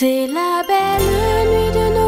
C'est la belle nuit de Noël,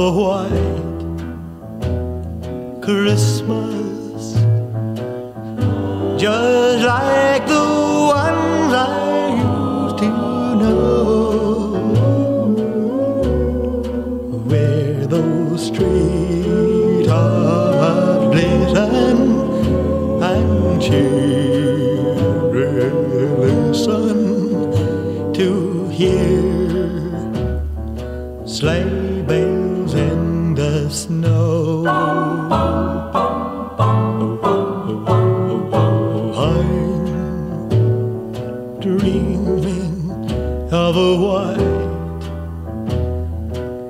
a white. Christmas, just like the ones I used to know, where those street dreaming of a white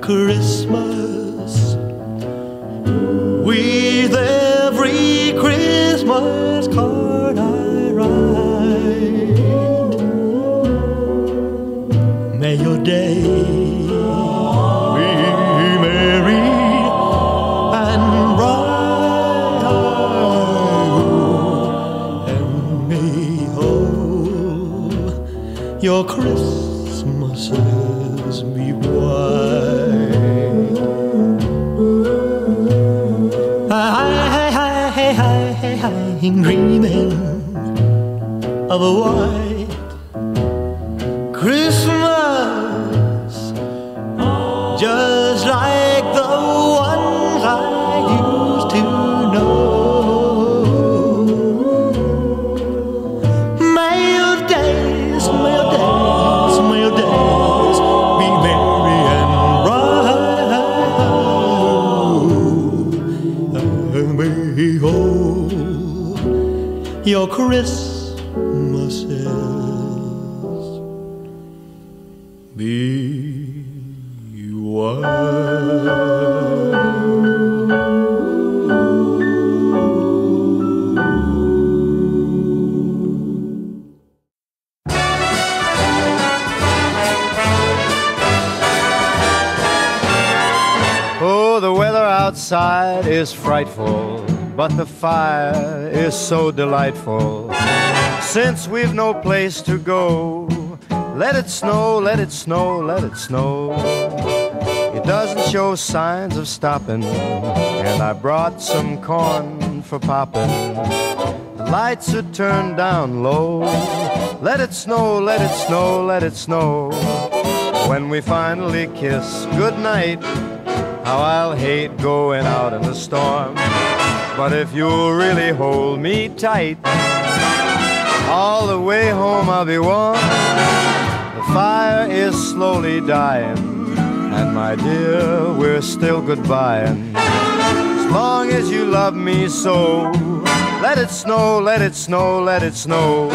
Christmas be white. Hi, hi, hi, hi, hi, hi, dreaming of a white Christmas, your Christmases. Be Oh, the weather outside is frightful, but the fire is so delightful. Since we've no place to go, let it snow, let it snow, let it snow. It doesn't show signs of stopping, and I brought some corn for popping. The lights are turned down low. Let it snow, let it snow, let it snow. When we finally kiss goodnight, how I'll hate going out in the storm. But if you'll really hold me tight, all the way home I'll be warm. The fire is slowly dying, and my dear, we're still goodbying. As long as you love me so, let it snow, let it snow, let it snow.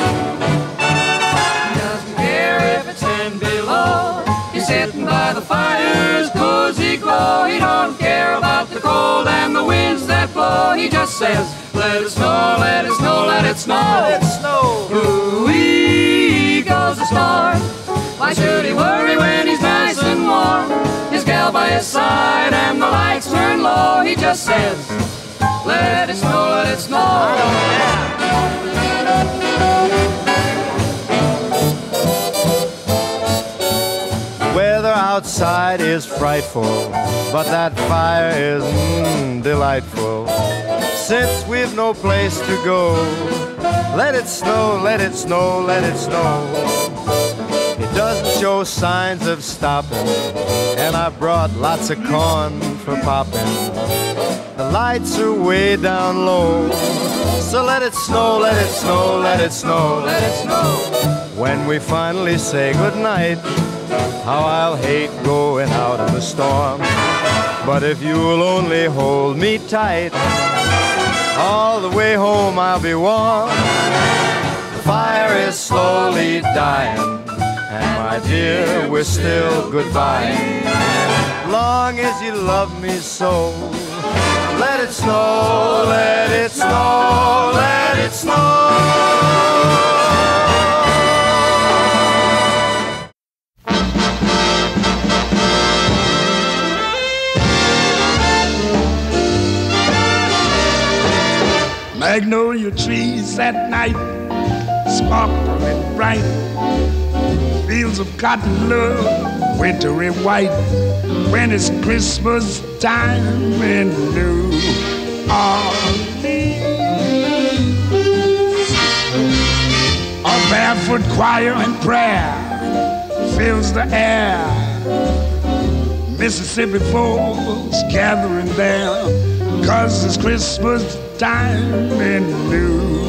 He just says, let it snow, let it snow, let it snow. Let it snow. Ooh-wee goes the star. Why should he worry when he's nice and warm? His gal by his side and the lights turn low. He just says, let it snow, let it snow. Weather outside is frightful, but that fire is mm, delightful. Since we've no place to go, let it snow, let it snow, let it snow. It doesn't show signs of stopping, and I brought lots of corn for popping. The lights are way down low, so let it snow, let it snow, let it snow, let it snow. When we finally say goodnight, how I'll hate going out in the storm. But if you'll only hold me tight, all the way home I'll be warm. The fire is slowly dying, and my dear, we're still goodbye. Long as you love me so, let it snow, let it snow, Magnolia trees at night sparkle and bright. Fields of cotton love, wintry white. When it's Christmas time in New Orleans. A barefoot choir and prayer fills the air. Mississippi folks gathering there, cause it's Christmas time in New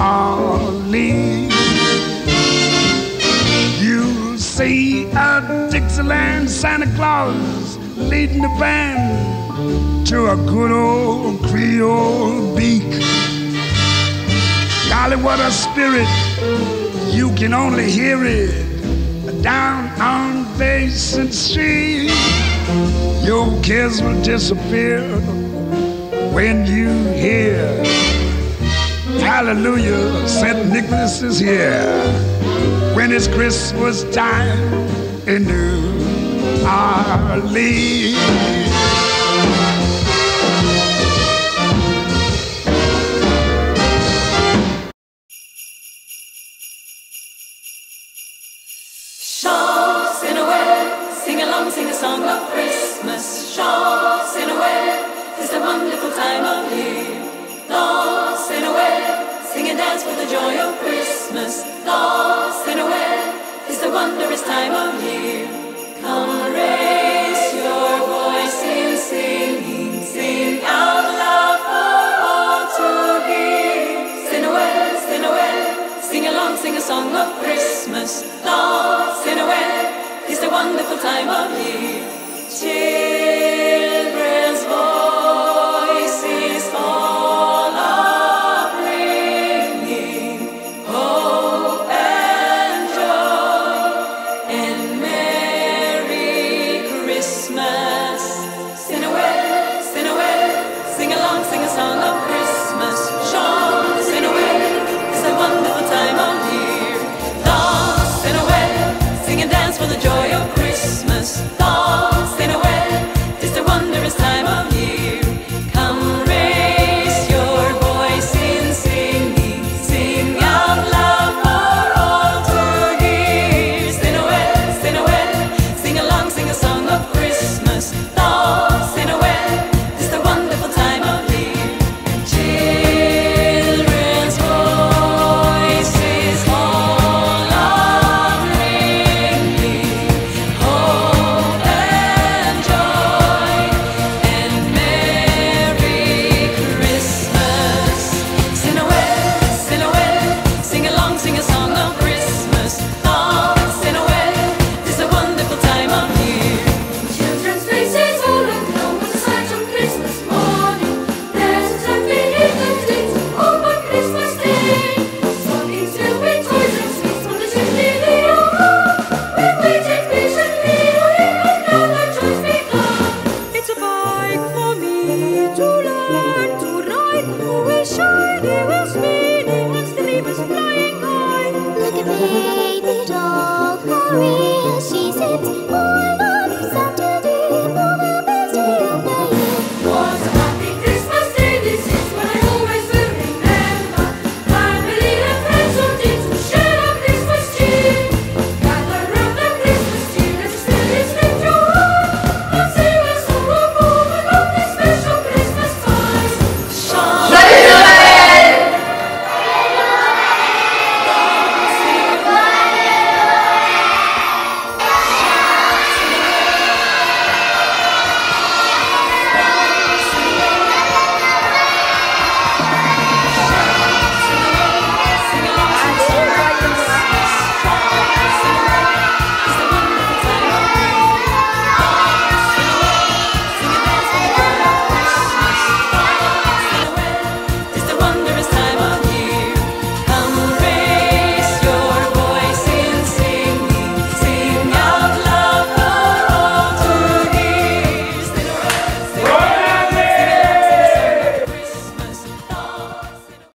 Orleans. You see a Dixieland Santa Claus leading the band to a good old Creole beak. Golly, what a spirit! You can only hear it down on Basin Street. Your kids will disappear when you hear Hallelujah, St. Nicholas is here. When it's Christmas time in New Orleans. Wondrous time of year. Come raise your voice in singing, sing out loud for all to hear. Sing away, sing away, sing along, sing a song of Christmas. Dance in a way, it's the wonderful time of year.